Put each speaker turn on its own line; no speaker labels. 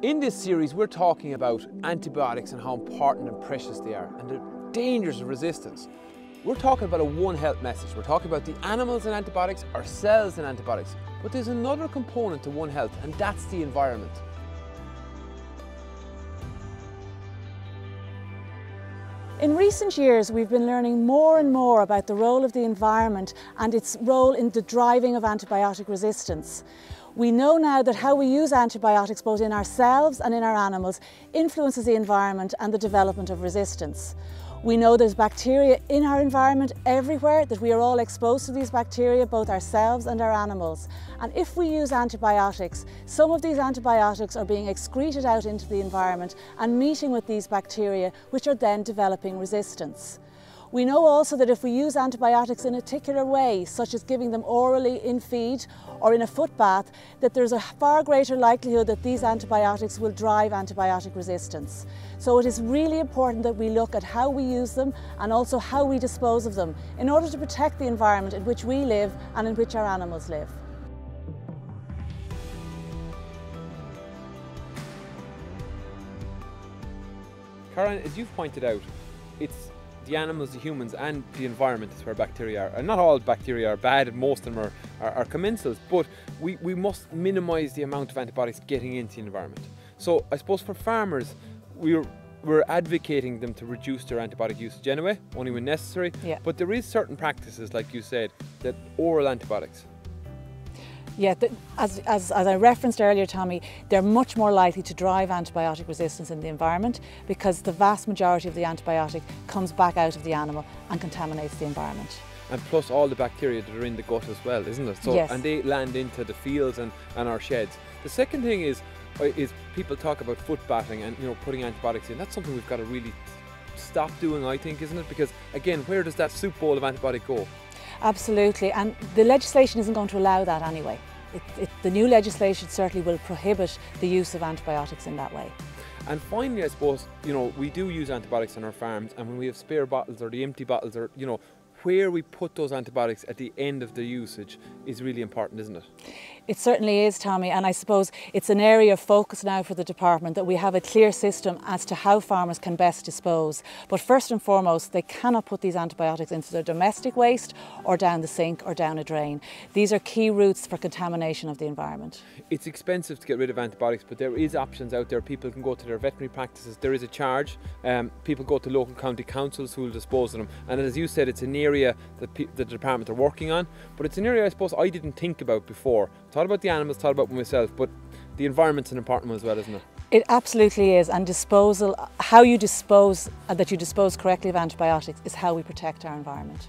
In this series, we're talking about antibiotics and how important and precious they are and the dangers of resistance. We're talking about a One Health message. We're talking about the animals and antibiotics, ourselves and antibiotics. But there's another component to One Health, and that's the environment.
In recent years, we've been learning more and more about the role of the environment and its role in the driving of antibiotic resistance. We know now that how we use antibiotics both in ourselves and in our animals influences the environment and the development of resistance. We know there's bacteria in our environment everywhere, that we are all exposed to these bacteria, both ourselves and our animals. And if we use antibiotics, some of these antibiotics are being excreted out into the environment and meeting with these bacteria, which are then developing resistance. We know also that if we use antibiotics in a particular way, such as giving them orally in feed or in a foot bath, that there's a far greater likelihood that these antibiotics will drive antibiotic resistance. So it is really important that we look at how we use them and also how we dispose of them in order to protect the environment in which we live and in which our animals live.
Karen, as you've pointed out, it's the animals, the humans, and the environment is where bacteria are. And not all bacteria are bad, most of them are, are, are commensals, but we, we must minimise the amount of antibiotics getting into the environment. So I suppose for farmers, we're we're advocating them to reduce their antibiotic usage anyway, only when necessary.
Yeah.
But there is certain practices, like you said, that oral antibiotics
yeah, the, as, as, as I referenced earlier, Tommy, they're much more likely to drive antibiotic resistance in the environment because the vast majority of the antibiotic comes back out of the animal and contaminates the environment.
And plus all the bacteria that are in the gut as well, isn't it? So,
yes.
And they land into the fields and, and our sheds. The second thing is, uh, is people talk about foot bathing and you know putting antibiotics in. That's something we've got to really stop doing, I think, isn't it? Because again, where does that soup bowl of antibiotic go?
Absolutely, and the legislation isn't going to allow that anyway. It, it, the new legislation certainly will prohibit the use of antibiotics in that way.
And finally, I suppose, you know, we do use antibiotics on our farms, and when we have spare bottles or the empty bottles, or, you know, where we put those antibiotics at the end of the usage is really important, isn't it?
It certainly is, Tommy, and I suppose it's an area of focus now for the department that we have a clear system as to how farmers can best dispose. But first and foremost, they cannot put these antibiotics into their domestic waste or down the sink or down a drain. These are key routes for contamination of the environment.
It's expensive to get rid of antibiotics, but there is options out there. People can go to their veterinary practices. There is a charge. Um, people go to local county councils who will dispose of them. And as you said, it's an area that the department are working on, but it's an area I suppose I didn't think about before thought about the animals, thought about myself, but the environment's an important one as well, isn't it?
It absolutely is, and disposal, how you dispose, uh, that you dispose correctly of antibiotics is how we protect our environment.